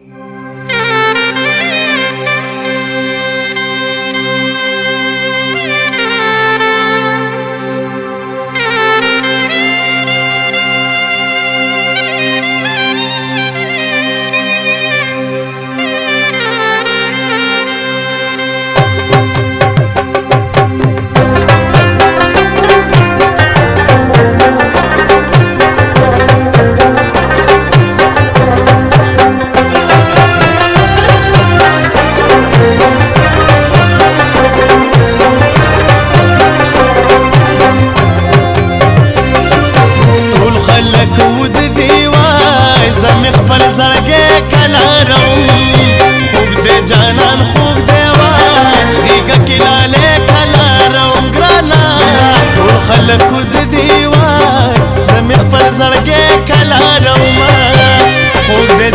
Yeah. ګران خوب دیوا غیګه کې لاله کلا روم ګرانا ټول خلک د دیوا زمي خپل زړګي کلا روم خوب دی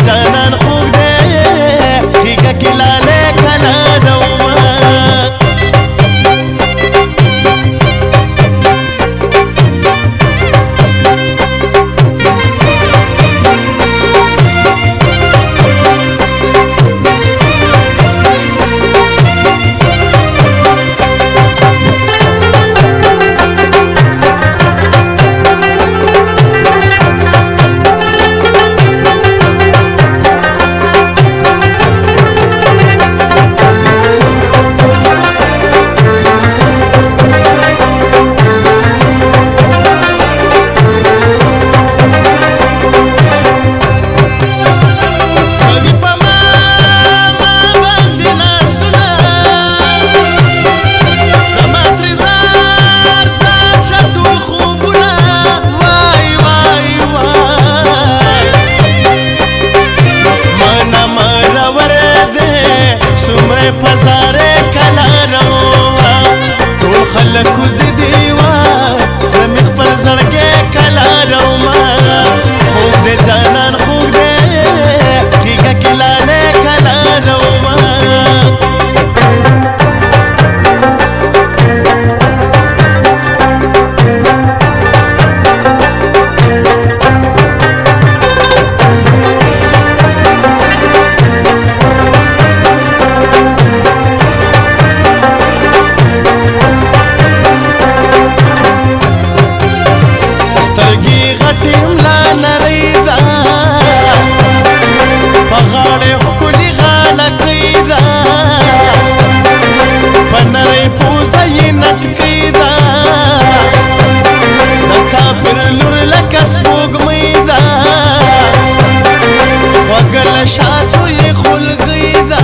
شاتو یې خلګي دا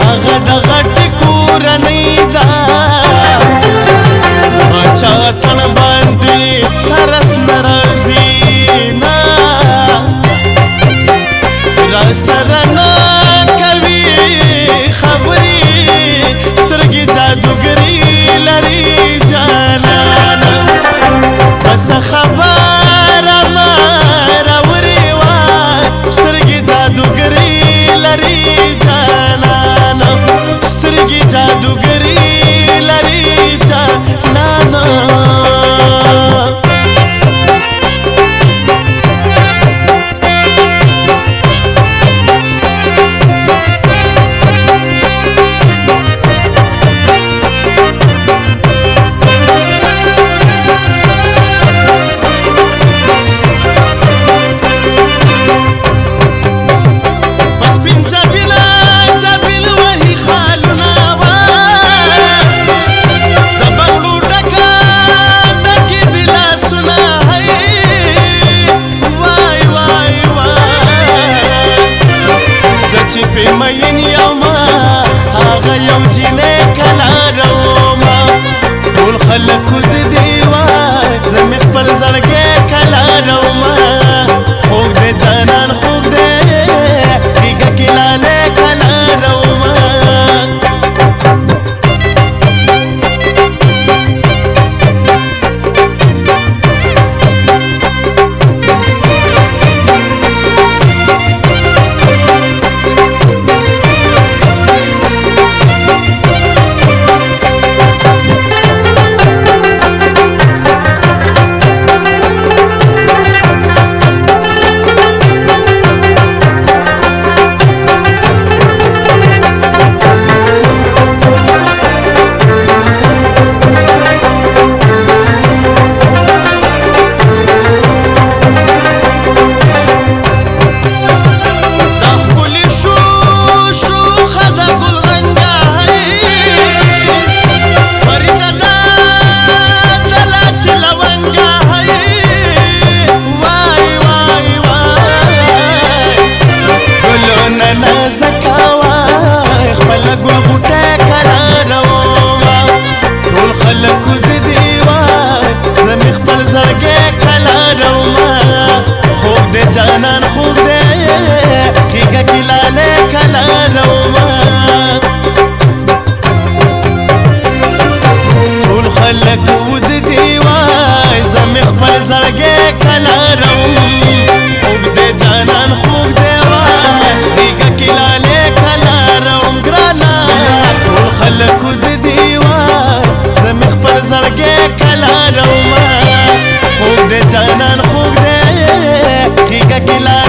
هغه د غټ کورنۍ دا بچا تن باندې ترس ناراضي نا را سره دوه غوټه کرانه وما ټول خلکو د دیوان زمې خپل زړګی کلانه وما خوب د جانان خوب دی کېږه کلاله کلانه وما ټول خلکو د دیوان زمې خپل زړګی शरणन खुगदे ठीक किला